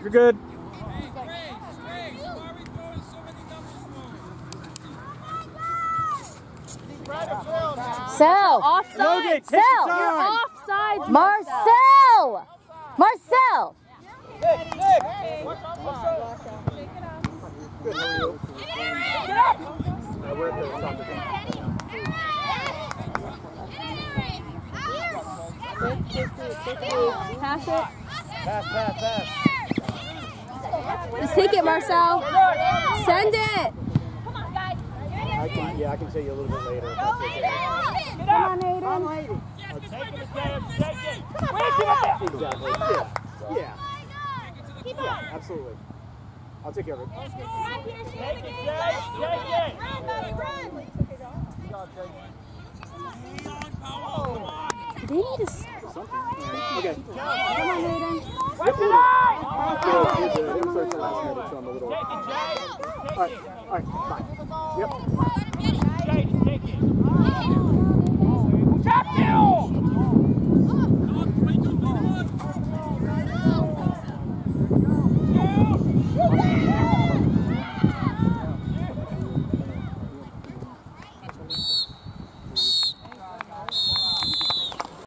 You're good. Sell. Offside. take Sell. your You're offside. Marcel. Marcel. We're at the top of the Pass it. Pass, pass, pass. Just take it, Marcel. Send it. Come I can, yeah, I can tell you a little bit later. if that's okay. Come on, Aiden. Exactly. Yeah. Yeah. Yeah, absolutely. I'll take care of it. They need to. s- Okay. Come on, Aiden. Yep, we're good the last minute, so I'm a little. All right, all right, bye. Yep.